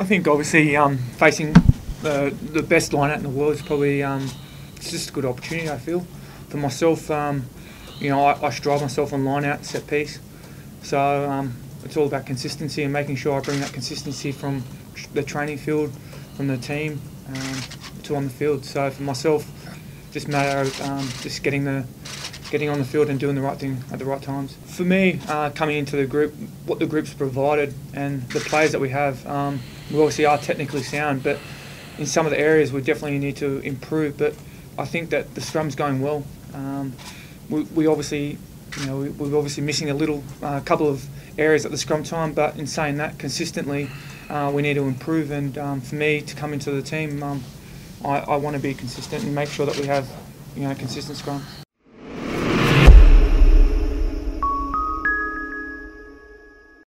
I think obviously um, facing the, the best line out in the world is probably um, it's just a good opportunity. I feel for myself. Um, you know, I, I strive myself on line out set piece, so um, it's all about consistency and making sure I bring that consistency from the training field, from the team, um, to on the field. So for myself, just matter of um, just getting the getting on the field and doing the right thing at the right times. For me, uh, coming into the group, what the group's provided and the players that we have, um, we obviously are technically sound, but in some of the areas we definitely need to improve. But I think that the scrum's going well. Um, we, we, obviously, you know, we, we're obviously missing a little, uh, couple of areas at the scrum time, but in saying that, consistently, uh, we need to improve. And um, for me to come into the team, um, I, I want to be consistent and make sure that we have, you know, consistent scrum.